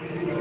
Thank you.